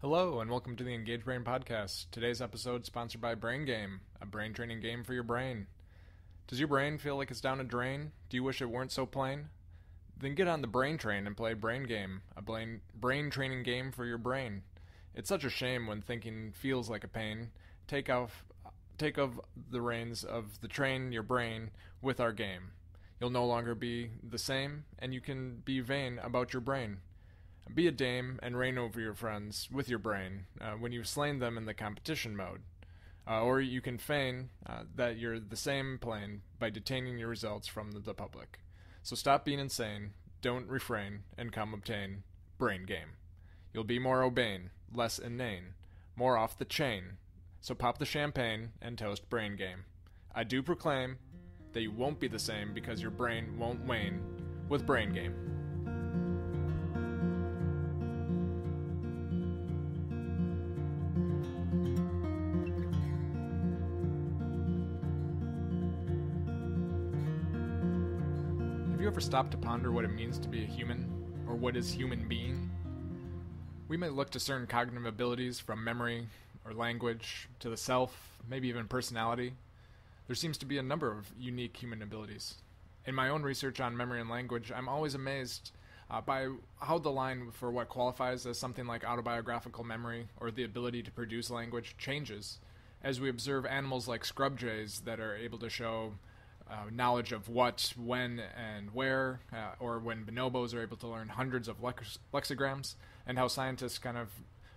Hello, and welcome to the Engage Brain Podcast. Today's episode is sponsored by Brain Game, a brain training game for your brain. Does your brain feel like it's down a drain? Do you wish it weren't so plain? Then get on the brain train and play Brain Game, a brain, brain training game for your brain. It's such a shame when thinking feels like a pain. Take off take of the reins of the train your brain with our game. You'll no longer be the same, and you can be vain about your brain. Be a dame and reign over your friends with your brain uh, when you've slain them in the competition mode. Uh, or you can feign uh, that you're the same plane by detaining your results from the, the public. So stop being insane, don't refrain, and come obtain Brain Game. You'll be more urbane, less inane, more off the chain. So pop the champagne and toast Brain Game. I do proclaim that you won't be the same because your brain won't wane with Brain Game. Stopped to ponder what it means to be a human, or what is human being? We may look to certain cognitive abilities from memory or language to the self, maybe even personality. There seems to be a number of unique human abilities. In my own research on memory and language, I'm always amazed uh, by how the line for what qualifies as something like autobiographical memory or the ability to produce language changes as we observe animals like scrub jays that are able to show uh, knowledge of what, when, and where, uh, or when bonobos are able to learn hundreds of lex- lexicograms, and how scientists kind of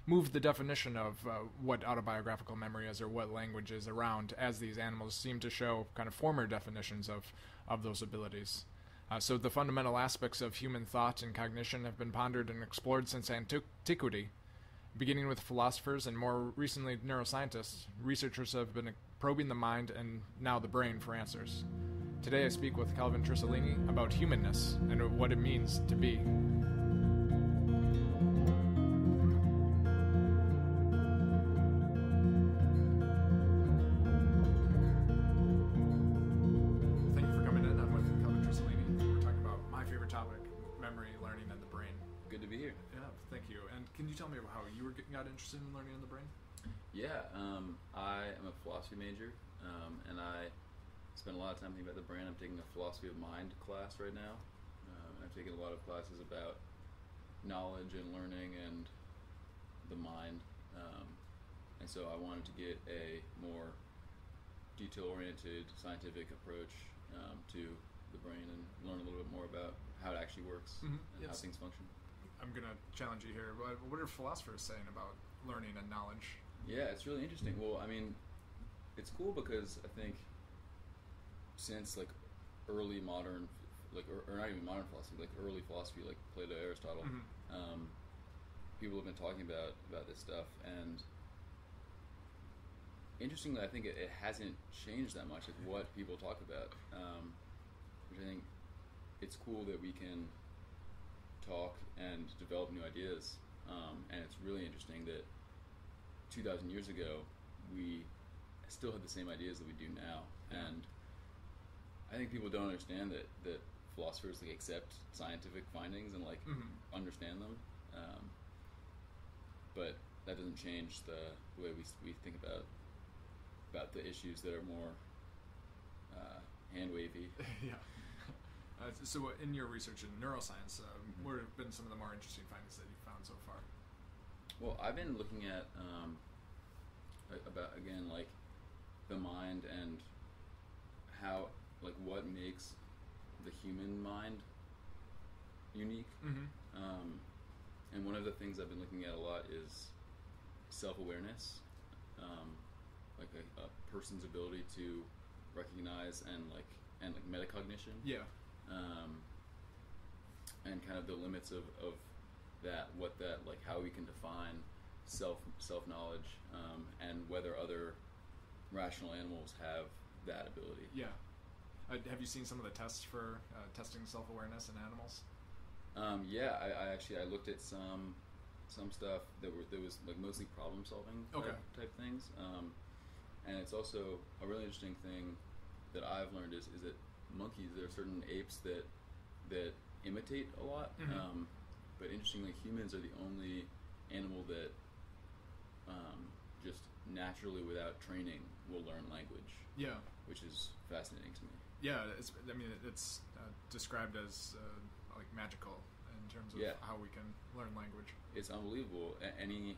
move the definition of uh, what autobiographical memory is or what language is around as these animals seem to show kind of former definitions of, of those abilities. Uh, so the fundamental aspects of human thought and cognition have been pondered and explored since antiquity. Beginning with philosophers and more recently neuroscientists, researchers have been probing the mind and now the brain for answers. Today I speak with Calvin Trisolini about humanness and what it means to be. Thank you. And can you tell me about how you were, got interested in learning in the brain? Yeah, um, I am a philosophy major, um, and I spend a lot of time thinking about the brain. I'm taking a philosophy of mind class right now. Um, and I've taken a lot of classes about knowledge and learning and the mind. Um, and so I wanted to get a more detail-oriented scientific approach um, to the brain and learn a little bit more about how it actually works Mhm, and how things function. I'm going to challenge you here. What, what are philosophers saying about learning and knowledge? Yeah, it's really interesting. Well, I mean, it's cool because I think since like early modern, like or, or not even modern philosophy, like early philosophy, like Plato, Aristotle, Mhm. um, people have been talking about about this stuff, and interestingly, I think it, it hasn't changed that much. Like what people talk about, um, which I think it's cool that we can talk and develop new ideas, um, and it's really interesting that 2,000 years ago, we still had the same ideas that we do now. And I think people don't understand that, that philosophers like accept scientific findings and like Mhm. understand them. Um, but that doesn't change the, the way we, we think about about the issues that are more uh, hand wavy. yeah. Uh, so, in your research in neuroscience, uh, Mhm. what have been some of the more interesting findings that you've found so far? Well, I've been looking at um, about again like the mind and how like what makes the human mind unique. Mm-hmm. Um, and one of the things I've been looking at a lot is self awareness, um, like a, a person's ability to recognize and like and like metacognition Yeah. Um, and kind of the limits of, of that, what that like, how we can define self self knowledge, um, and whether other rational animals have that ability. Yeah. Uh, have you seen some of the tests for uh, testing self awareness in animals? Um, yeah, I, I actually I looked at some some stuff that were that was like mostly problem solving type, Okay. type things, um, and it's also a really interesting thing that I've learned is is that monkeys there are certain apes that that imitate a lot, Mhm. um, but interestingly humans are the only animal that um, just naturally without training will learn language, Yeah. which is fascinating to me. Yeah, it's, I mean, it's uh, described as uh, like magical in terms of Yeah. how we can learn language. It's unbelievable. A- any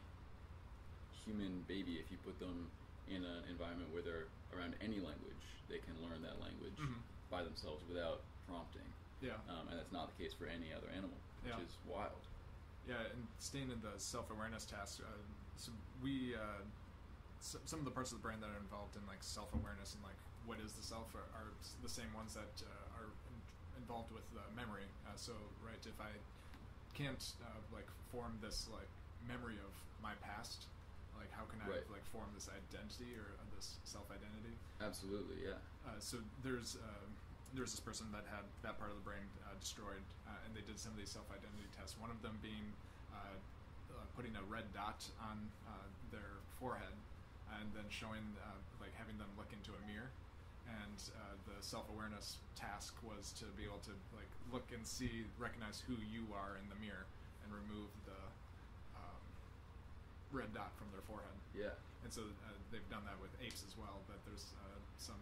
human baby, if you put them in an environment where they're around any language, they can learn that language Mhm. By themselves without prompting. Yeah. Um, and that's not the case for any other animal, which Yeah. is wild. Yeah, and staying in the self awareness task, uh, so we uh, s- some of the parts of the brain that are involved in like self awareness and like what is the self are, are the same ones that uh, are in, involved with uh, memory. Uh, so right, if I can't uh, like form this like memory of my past, like how can I Right. like form this identity or this self identity? Absolutely, yeah. Uh, so there's uh, there's this person that had that part of the brain uh, destroyed, uh, and they did some of these self identity tests. One of them being uh, uh, putting a red dot on uh, their forehead, and then showing uh, like having them look into a mirror. And uh, the self awareness task was to be able to like look and see, recognize who you are in the mirror, and remove the um, red dot from their forehead. Yeah. And so uh, they've done that with apes as well. That there's uh, some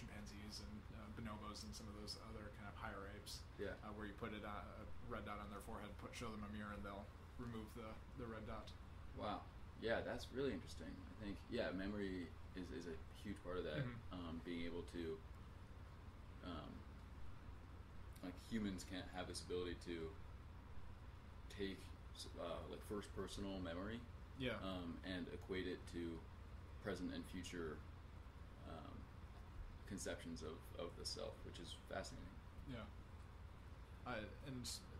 chimpanzees and uh, bonobos and some of those other kind of higher apes, Yeah. uh, where you put it uh, a red dot on their forehead, put show them a mirror, and they'll remove the, the red dot. Wow. Yeah, that's really interesting. I think yeah, memory is, is a huge part of that. Mhm. Um, being able to um, like humans can't have this ability to take uh, like first personal memory Yeah. um, and equate it to present and future conceptions of, of the self, which is fascinating. yeah. Uh, and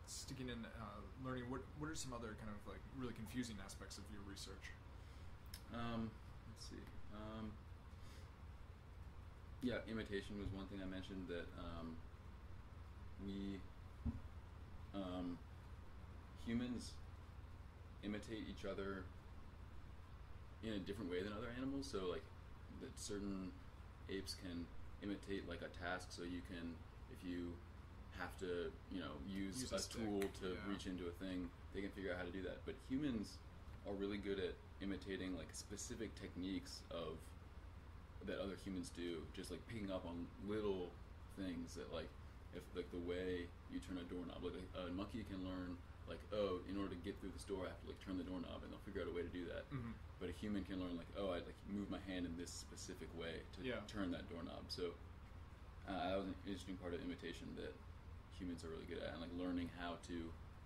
sticking in uh, learning, what what are some other kind of like really confusing aspects of your research? Um, let's see. Um, yeah, imitation was one thing I mentioned that um, we um, humans imitate each other in a different way than other animals. So, like, that certain apes can imitate like a task. So you can, if you have to, you know, use, Use a a, tool to yeah. reach into a thing, they can figure out how to do that. But humans are really good at imitating like specific techniques of that other humans do, just like picking up on little things that like if like the way you turn a doorknob, like a monkey can learn like oh in order to get through this door I have to like turn the doorknob and they'll figure out a way to do that. Mm-hmm. But a human can learn like oh I like move my hand in this specific way to Yeah. turn that doorknob. So uh, that was an interesting part of imitation that humans are really good at and like learning how to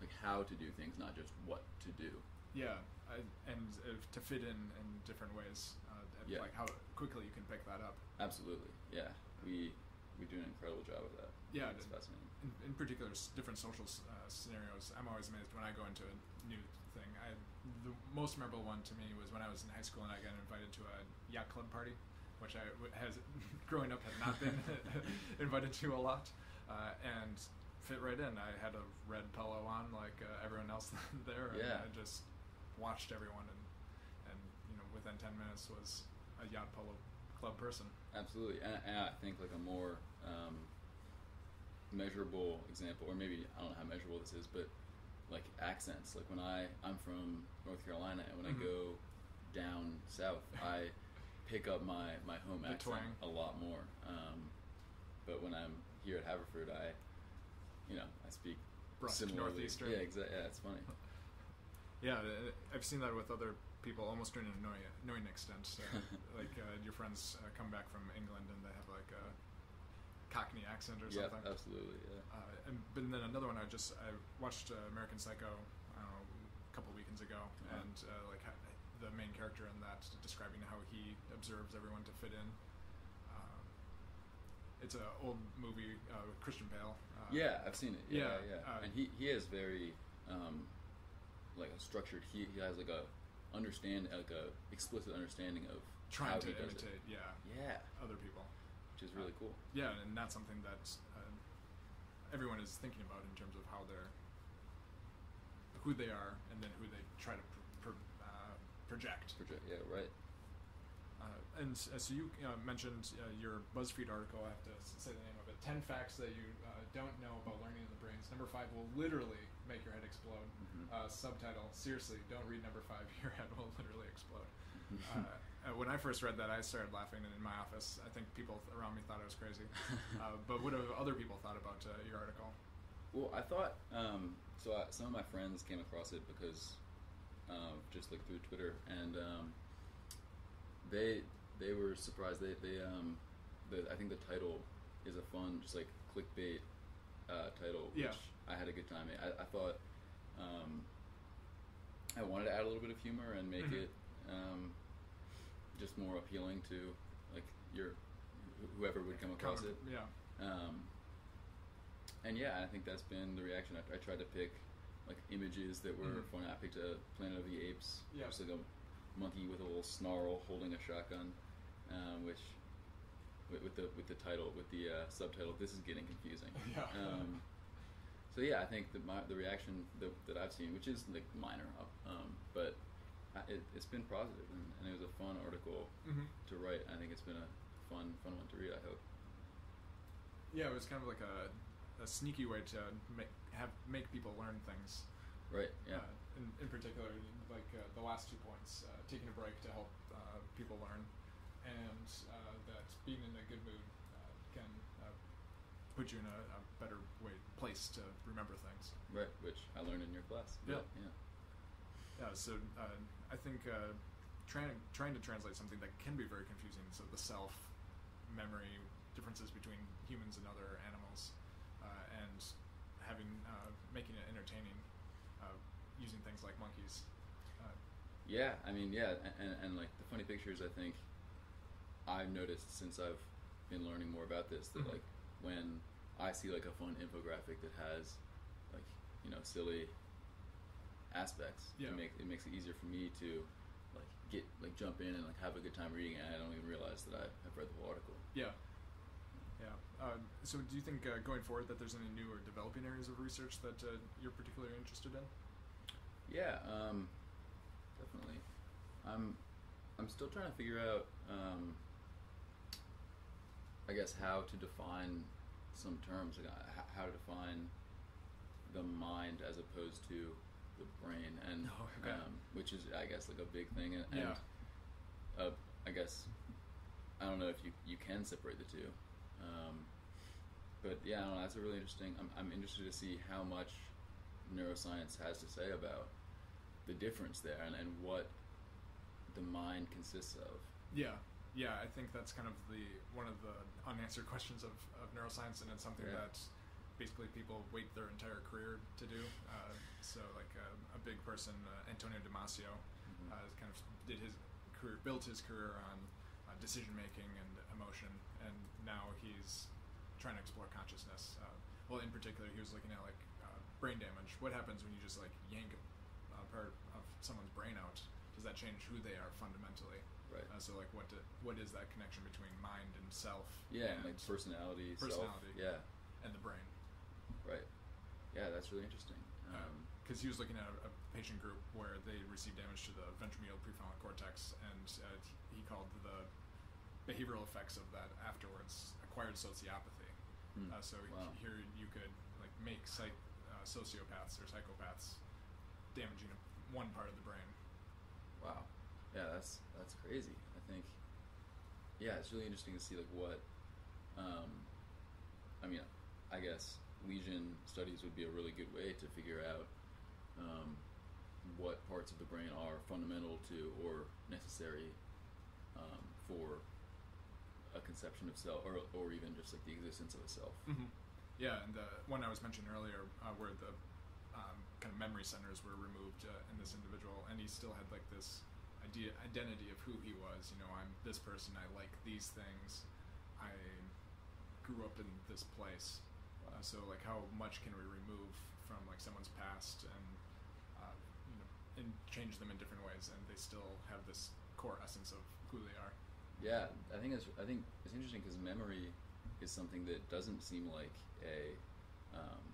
like how to do things, not just what to do. Yeah, I, and uh, to fit in in different ways, uh, and Yeah. like how quickly you can pick that up. Absolutely, yeah. We we do an incredible job of that. Yeah, it's it- fascinating. in, in particular different social uh, scenarios i'm always amazed when i go into a new thing I, the most memorable one to me was when i was in high school and i got invited to a yacht club party which I has growing up had not been invited to a lot uh, and fit right in i had a red polo on like uh, everyone else there and Yeah. i just watched everyone and and you know within 10 minutes was a yacht polo club person Absolutely, and, and I think like a more um, measurable example, or maybe I don't know how measurable this is, but like accents. Like when I I'm from North Carolina, and when Mhm. I go down south, I pick up my my home The accent twang. a lot more. Um, but when I'm here at Haverford, I you know I speak Brusque similarly. Northeastern. Yeah, exactly. Yeah, it's funny. Yeah, uh, I've seen that with other people almost to an annoying, annoying extent. So, like uh, your friends uh, come back from England and they have like a Cockney accent or something. yeah, absolutely. Yeah. Uh, and but then another one I just I watched uh, American Psycho I don't know a couple weekends ago Uh-huh. and uh, like the main character in that describing how he observes everyone to fit in. Um, it's an old movie uh, with Christian Bale. Uh, Yeah, I've seen it. Yeah, yeah, yeah. and he he has very um, like a structured. He, he has like a understand like a explicit understanding of trying to imitate It. yeah Yeah, other people. which is really cool. Yeah, and that's something that uh, everyone is thinking about in terms of how they're, who they are, and then who they try to uh, project. Project. Yeah, right. Uh, and uh, so you uh, mentioned uh, your BuzzFeed article. I have to say the name of it. Ten facts that you uh, don't know about learning in the brains. Number five will literally make your head explode. Mhm. Uh, subtitle: Seriously, don't read number five. Your head will literally explode. Uh, Uh, when I first read that, I started laughing and in my office. I think people around me thought I was crazy. uh, but what have other people thought about uh, your article? Well, I thought um, so. I, some of my friends came across it because uh, just like through Twitter, and um, they they were surprised. They they um, the, I think the title is a fun, just like clickbait uh, title, which Yeah. I had a good time. I, I thought um, I wanted to add a little bit of humor and make Mhm. it um, just more appealing to like your whoever would come across it. Yeah. Um, and yeah, I think that's been the reaction. I, I tried to pick like images that were Mhm. fun. I picked a Planet of the Apes, Yeah. just like a monkey with a little snarl holding a shotgun, um, which with, with the with the title with the uh, subtitle, this is getting confusing. Yeah. Um, so yeah, I think that my the reaction that, that I've seen, which is like minor, um, but I, it, it's been positive, and, and it was a fun article hmm to write. I think it's been a fun fun one to read. I hope. Yeah, it was kind of like a, a sneaky way to make have make people learn things. Right. Yeah. Uh, in, in particular, like uh, the last two points, uh, taking a break to help uh, people learn, and uh, that being in a good mood uh, can uh, put you in a, a better way place to remember things. Right, which I learned in your class. Yeah. yeah. Yeah, so uh, I think uh, trying trying to translate something that can be very confusing, so the self, memory, differences between humans and other animals, uh, and having uh, making it entertaining, uh, using things like monkeys. Uh, Yeah, I mean, yeah, a- and, and like the funny pictures, I think I've noticed since I've been learning more about this that Mhm. like when I see like a fun infographic that has like you know silly aspects, Yeah. it makes it makes it easier for me to like get like jump in and like have a good time reading it. And I don't even realize that I have read the whole article. yeah, yeah. Uh, so, do you think uh, going forward that there's any new or developing areas of research that uh, you're particularly interested in? Yeah, um, definitely. I'm I'm still trying to figure out, um, I guess, how to define some terms, like uh, how to define the mind as opposed to the brain, and Oh, okay. um, which is, I guess, like a big thing. And, Yeah. and uh, I guess I don't know if you you can separate the two, um, but yeah, I don't know, that's a really interesting. I'm I'm interested to see how much neuroscience has to say about the difference there and, and what the mind consists of. Yeah, yeah. I think that's kind of the one of the unanswered questions of, of neuroscience, and it's something Yeah. that basically people wait their entire career to do. Uh, so, like uh, a big person, uh, Antonio Damasio, Mhm. uh, kind of did his career, built his career on uh, decision making and emotion, and now he's trying to explore consciousness. Uh, well, in particular, he was looking at like uh, brain damage. What happens when you just like yank a part of someone's brain out? Does that change who they are fundamentally? Right. Uh, so, like, what do, what is that connection between mind and self? Yeah, and, like personality, self. Personality. Yeah, and the brain. right. Yeah, that's really interesting. Um, Because he was looking at a, a patient group where they received damage to the ventromedial prefrontal cortex, and uh, he called the behavioral effects of that afterwards acquired sociopathy. Hmm. Uh, so Wow. here you could like make psych, uh, sociopaths or psychopaths damaging a, one part of the brain. Wow. Yeah, that's that's crazy. I think. Yeah, it's really interesting to see like what. Um, I mean, I guess lesion studies would be a really good way to figure out um, what parts of the brain are fundamental to or necessary um, for a conception of self, or or even just like the existence of a self. Mm-hmm. Yeah, and the one I was mentioning earlier, uh, where the um, kind of memory centers were removed uh, in this individual, and he still had like this idea identity of who he was. You know, I'm this person. I like these things. I grew up in this place. Uh, so, like, how much can we remove from like someone's past and uh, you know, and change them in different ways, and they still have this core essence of who they are. Yeah, I think it's I think it's interesting because memory is something that doesn't seem like a. Um,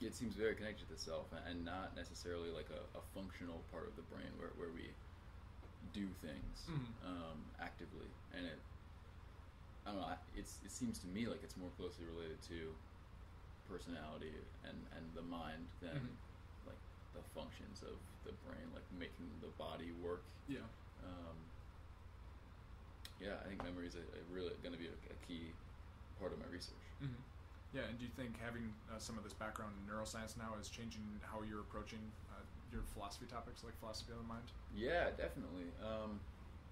it seems very connected to self and not necessarily like a, a functional part of the brain where, where we do things Mhm. um, actively and it I don't know it's it seems to me like it's more closely related to personality and, and the mind than Mhm. like the functions of the brain like making the body work Yeah. um, yeah, I think memory is a, a really going to be a, a key part of my research. Mm-hmm. Yeah, and do you think having uh, some of this background in neuroscience now is changing how you're approaching uh, your philosophy topics, like philosophy of the mind? Yeah, definitely. Um,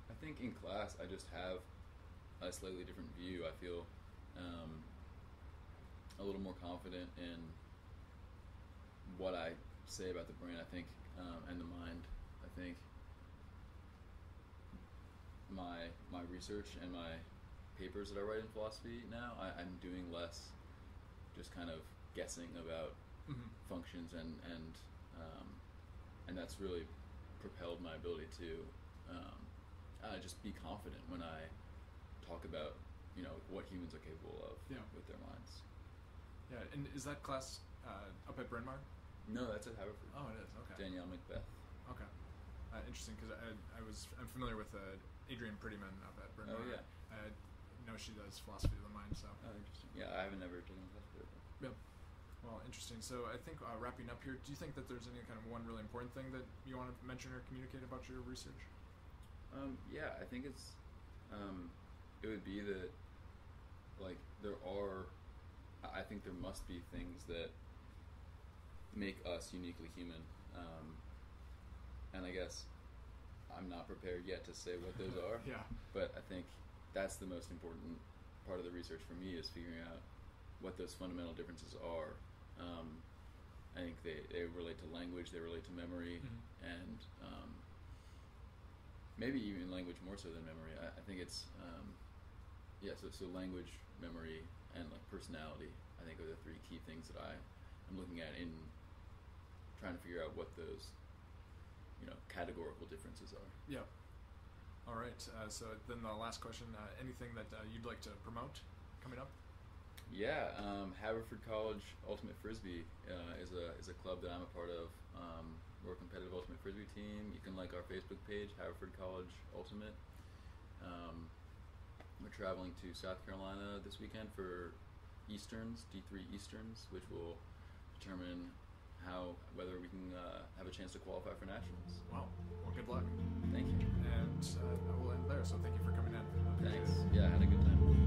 I think in class I just have a slightly different view. I feel um, a little more confident in what I say about the brain. I think um, and the mind. I think my my research and my papers that I write in philosophy now, I, I'm doing less just kind of guessing about Mm-hmm. functions and and um, and that's really propelled my ability to um, uh, just be confident when I talk about you know what humans are capable of Yeah. with their minds. Yeah, and is that class uh, up at Bryn Mawr? No, that's at Haverford. Oh, it is. Okay. Danielle Macbeth. Okay. Uh, interesting, because I, I was I'm familiar with uh, Adrienne Prettyman up at Bryn Oh, yeah. I know she does philosophy of the mind. So. Oh, interesting. Yeah, I haven't ever taken a class her. Yeah. Well, interesting. So I think uh, wrapping up here, do you think that there's any kind of one really important thing that you want to mention or communicate about your research? Um, yeah, I think it's um, it would be that like there are I I think there must be things that make us uniquely human. Um, and I guess I'm not prepared yet to say what those are. Yeah. But I think that's the most important part of the research for me is figuring out what those fundamental differences are. Um, I think they, they relate to language, they relate to memory, Mhm. and um, maybe even language more so than memory. I, I think it's um, yeah. So, so language, memory, and like personality. I think are the three key things that I am looking at in trying to figure out what those you know categorical differences are. Yeah. All right. Uh, so then the last question: uh, anything that uh, you'd like to promote coming up? Yeah, um, Haverford College Ultimate Frisbee uh, is a is a club that I'm a part of. Um, we're a competitive ultimate frisbee team. You can like our Facebook page, Haverford College Ultimate. Um, we're traveling to South Carolina this weekend for Easterns, D3 Easterns, which will determine how whether we can uh, have a chance to qualify for nationals. Wow. Well, good luck. Thank you. And uh, we'll end there. So thank you for coming in. Thanks. Yeah, I had a good time.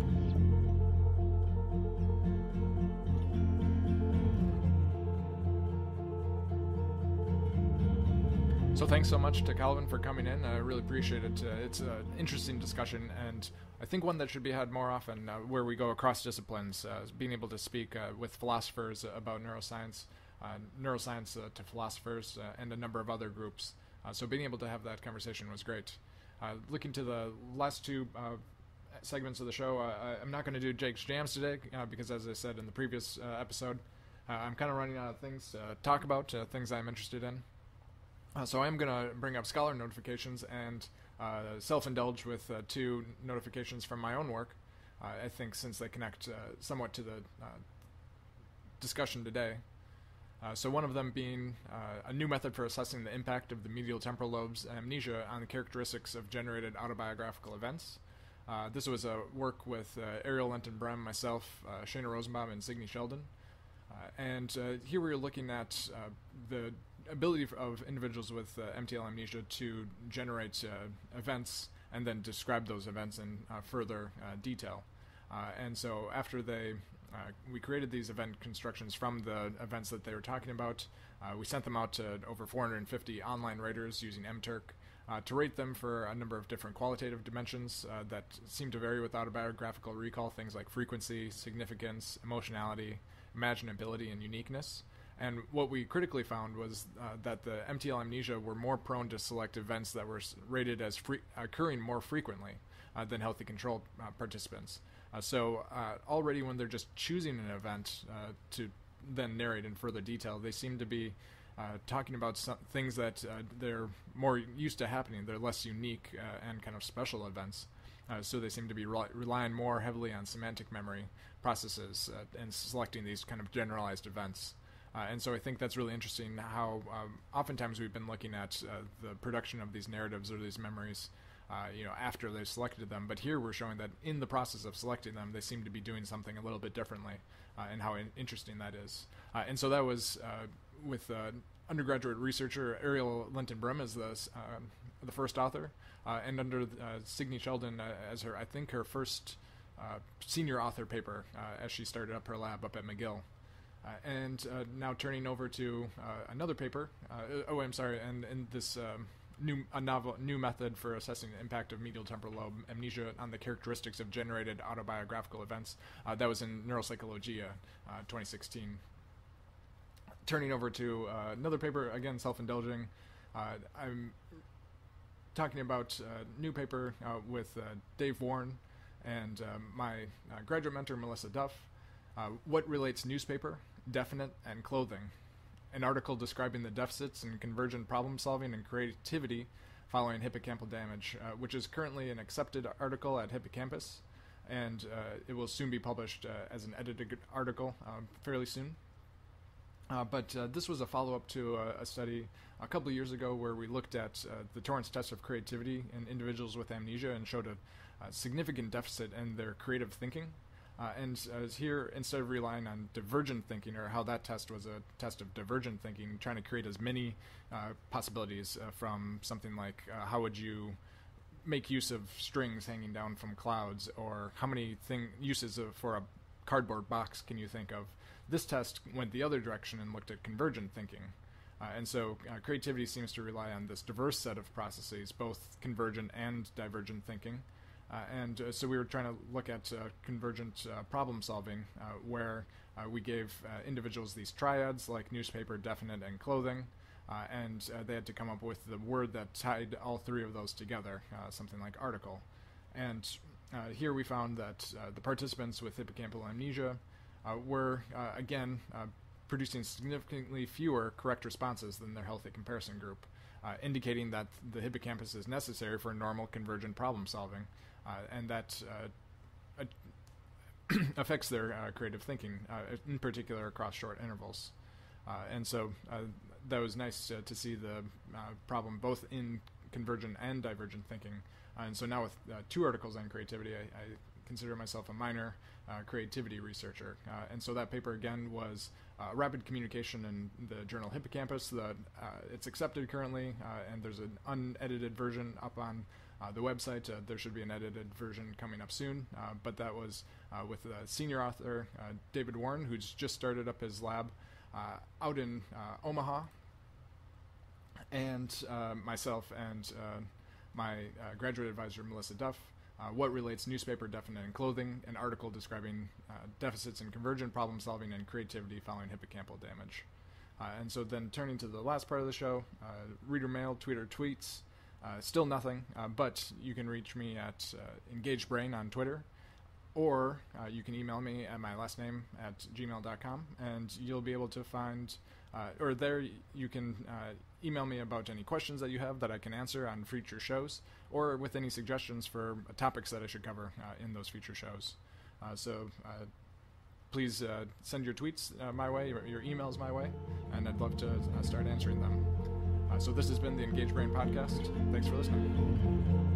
So thanks so much to Calvin for coming in. I really appreciate it. Uh, it's an interesting discussion, and I think one that should be had more often, uh, where we go across disciplines, uh, being able to speak uh, with philosophers about neuroscience, uh, neuroscience uh, to philosophers, and a number of other groups. So being able to have that conversation was great. Looking to the last two segments of the show, I'm not going to do Jake's jams today because, as I said in the previous episode, I'm kind of running out of things to talk about, things I'm interested in. Uh, so I'm going to bring up scholar notifications and uh, self-indulge with uh, two notifications from my own work. Uh, I think since they connect uh, somewhat to the uh, discussion today. So one of them being a new method for assessing the impact of the medial temporal lobe's amnesia on the characteristics of generated autobiographical events. This was a work with Arielle Lenton Brym, myself, Shayna Rosenbaum, and Signy Sheldon. And here we are looking at the ability of individuals with uh, MTL amnesia to generate uh, events and then describe those events in uh, further uh, detail. And so after they, we created these event constructions from the events that they were talking about. We sent them out to over 450 online writers using MTurk uh, to rate them for a number of different qualitative dimensions uh, that seem to vary with autobiographical recall, things like frequency, significance, emotionality, imaginability, and uniqueness. And what we critically found was uh, that the MTL amnesia were more prone to select events that were rated as fre- occurring more frequently uh, than healthy control uh, participants. Uh, so uh, already when they're just choosing an event uh, to then narrate in further detail, they seem to be talking about some things that they're more used to happening. They're less unique and kind of special events. Uh, so they seem to be rel- relying more heavily on semantic memory processes uh, and selecting these kind of generalized events. Uh, and so I think that's really interesting how um, oftentimes we've been looking at uh, the production of these narratives or these memories, uh, you know, after they've selected them. But here we're showing that in the process of selecting them, they seem to be doing something a little bit differently, uh, and how in- interesting that is. Uh, and so that was uh, with undergraduate researcher Arielle Lenton Brym as the uh, the first author, uh, and under uh, Signy Sheldon as her, I think her first senior author paper as she started up her lab up at McGill. Uh, and uh, now turning over to uh, another paper. Uh, oh, I'm sorry, and, this um, new a novel new method for assessing the impact of medial temporal lobe amnesia on the characteristics of generated autobiographical events. Uh, that was in Neuropsychologia, uh, 2016. Turning over to another paper, again self-indulging. I'm talking about a new paper with Dave Warren and um, my graduate mentor Melissa Duff. Uh, what relates newspaper, definite, and clothing? An article describing the deficits in convergent problem solving and creativity following hippocampal damage, uh, which is currently an accepted article at Hippocampus, and uh, it will soon be published uh, as an edited article um, fairly soon. Uh, but uh, this was a follow up to a, a study a couple years ago where we looked at uh, the Torrance test of creativity in individuals with amnesia and showed a, a significant deficit in their creative thinking. Uh, and uh, here, instead of relying on divergent thinking, or how that test was a test of divergent thinking, trying to create as many uh, possibilities uh, from something like uh, how would you make use of strings hanging down from clouds, or how many thing uses of, for a cardboard box can you think of? This test went the other direction and looked at convergent thinking. Uh, and so uh, creativity seems to rely on this diverse set of processes, both convergent and divergent thinking. Uh, and uh, so we were trying to look at uh, convergent problem solving, where we gave individuals these triads like newspaper, definite, and clothing, and they had to come up with the word that tied all three of those together, something like article. And uh, here we found that uh, the participants with hippocampal amnesia uh, were, again, producing significantly fewer correct responses than their healthy comparison group, indicating that the hippocampus is necessary for normal convergent problem solving, and that uh, affects their uh, creative thinking, uh, in particular across short intervals. Uh, and so uh, that was nice uh, to see the uh, problem both in convergent and divergent thinking. Uh, and so now with uh, two articles on creativity, I, I consider myself a minor uh, creativity researcher. Uh, and so that paper again was uh, rapid communication in the journal Hippocampus. Uh, it's accepted currently, uh, and there's an unedited version up on uh, the website. Uh, there should be an edited version coming up soon. Uh, but that was uh, with the senior author uh, David Warren, who's just started up his lab out in Omaha, and myself and my graduate advisor Melissa Duff. Uh, what relates newspaper definite and clothing? An article describing uh, deficits in convergent problem solving and creativity following hippocampal damage. Uh, and so then turning to the last part of the show, reader mail, Twitter tweets, uh, still nothing, uh, but you can reach me at uh, EngageBrain on Twitter, or uh, you can email me at my last name at gmail.com, and you'll be able to find, uh, or there you can email me about any questions that you have that I can answer on future shows, or with any suggestions for topics that I should cover in those future shows. So please uh, send your tweets uh, my way, or your emails my way, and I'd love to uh, start answering them. Uh, so this has been the Engage Brain podcast. Thanks for listening.